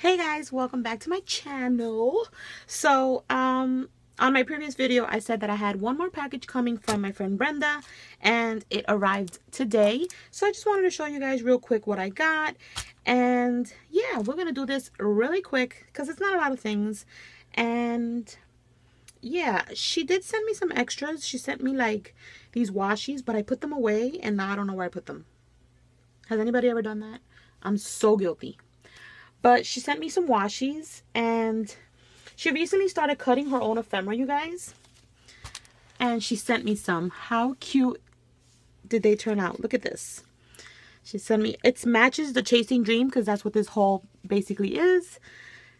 hey guys welcome back to my channel. So um on my previous video i said that i had one more package coming from my friend brenda and it arrived today. So i just wanted to show you guys real quick what i got and yeah we're gonna do this really quick because it's not a lot of things and yeah she did send me some extras. She sent me like these washies but i put them away and now i don't know where i put them. Has anybody ever done that? I'm so guilty but she sent me some washies and she recently started cutting her own ephemera, you guys. And she sent me some. How cute did they turn out? Look at this. She sent me, it matches the Chasing Dream because that's what this haul basically is.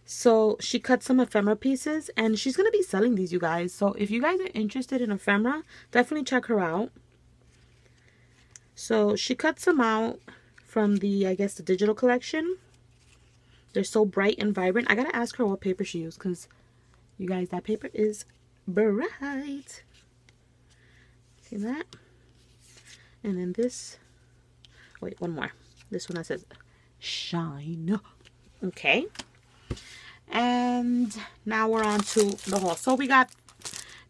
So she cut some ephemera pieces and she's going to be selling these, you guys. So if you guys are interested in ephemera, definitely check her out. So she cut some out from the, I guess, the digital collection. They're so bright and vibrant. I gotta ask her what paper she used because you guys, that paper is bright. See that? And then this, wait, one more. This one that says shine. Okay. And now we're on to the haul. So we got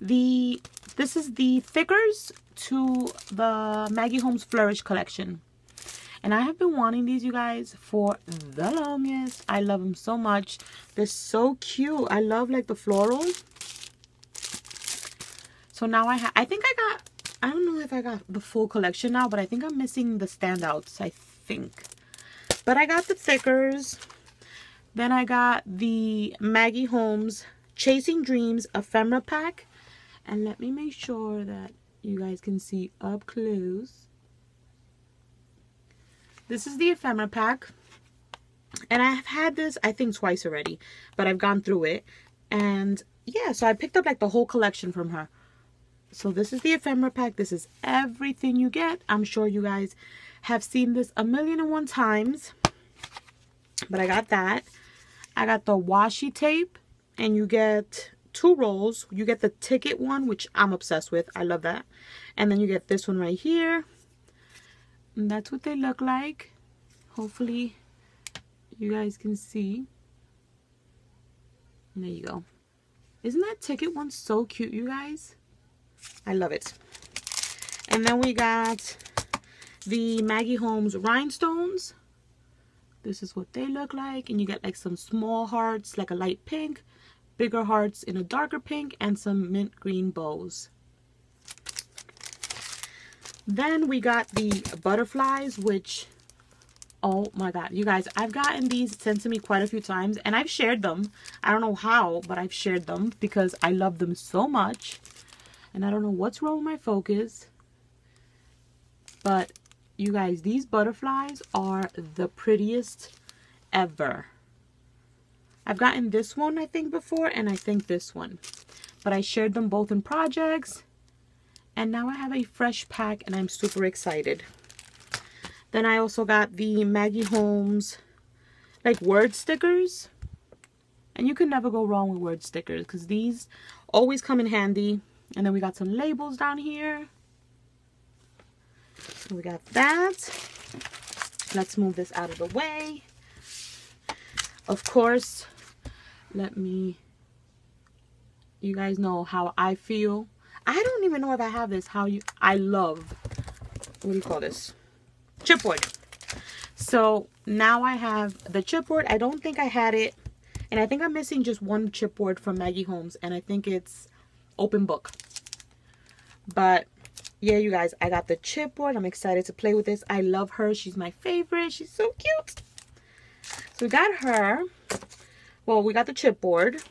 the, this is the thickers to the Maggie Holmes Flourish collection. And I have been wanting these, you guys, for the longest. I love them so much. They're so cute. I love, like, the floral. So now I have, I think I got, I don't know if I got the full collection now, but I think I'm missing the standouts, I think. But I got the thickers. Then I got the Maggie Holmes Chasing Dreams Ephemera Pack. And let me make sure that you guys can see up close. This is the ephemera pack. And I've had this, I think, twice already. But I've gone through it. And yeah, so I picked up like the whole collection from her. So this is the ephemera pack. This is everything you get. I'm sure you guys have seen this a million and one times. But I got that. I got the washi tape. And you get two rolls. You get the ticket one, which I'm obsessed with. I love that. And then you get this one right here and that's what they look like. Hopefully you guys can see. And there you go. Isn't that ticket one so cute you guys? I love it. And then we got the Maggie Holmes rhinestones. This is what they look like. And you get like some small hearts like a light pink bigger hearts in a darker pink and some mint green bows then we got the butterflies, which, oh my god, you guys, I've gotten these sent to me quite a few times, and I've shared them. I don't know how, but I've shared them because I love them so much. And I don't know what's wrong with my focus. But, you guys, these butterflies are the prettiest ever. I've gotten this one, I think, before, and I think this one. But I shared them both in projects and now I have a fresh pack and I'm super excited. Then I also got the Maggie Holmes like word stickers. And you can never go wrong with word stickers because these always come in handy. And then we got some labels down here. So we got that. Let's move this out of the way. Of course, let me, you guys know how I feel I don't even know if I have this. How you, I love, what do you call this? Chipboard. So now I have the chipboard. I don't think I had it. And I think I'm missing just one chipboard from Maggie Holmes. And I think it's open book. But yeah, you guys, I got the chipboard. I'm excited to play with this. I love her. She's my favorite. She's so cute. So we got her. Well, we got the chipboard.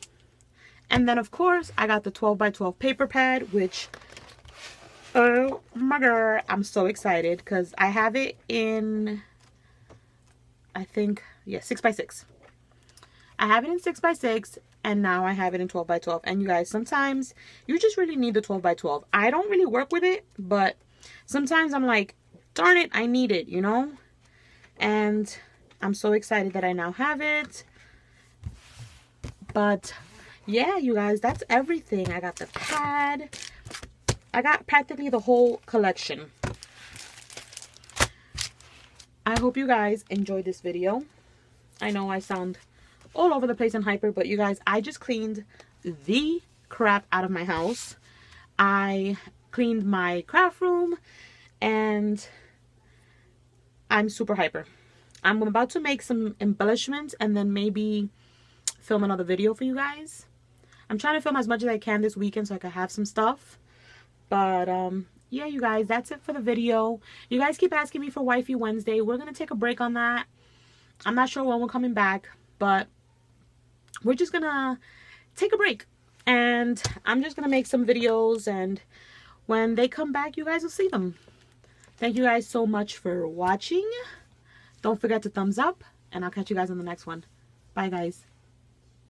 And then, of course, I got the 12 by 12 paper pad, which, oh my god, I'm so excited because I have it in, I think, yeah, 6 by 6 I have it in 6 by 6 and now I have it in 12 by 12 And you guys, sometimes you just really need the 12 by 12 I don't really work with it, but sometimes I'm like, darn it, I need it, you know? And I'm so excited that I now have it. But yeah, you guys, that's everything. I got the pad. I got practically the whole collection. I hope you guys enjoyed this video. I know I sound all over the place in hyper but you guys i just cleaned the crap out of my house i cleaned my craft room and i'm super hyper i'm about to make some embellishments and then maybe film another video for you guys i'm trying to film as much as i can this weekend so i can have some stuff. But um yeah you guys that's it for the video. You guys keep asking me for wifey wednesday. We're gonna take a break on that. I'm not sure when we're coming back but we're just gonna take a break. And i'm just gonna make some videos and when they come back you guys will see them. Thank you guys so much for watching. Don't forget to thumbs up and i'll catch you guys on the next one. Bye guys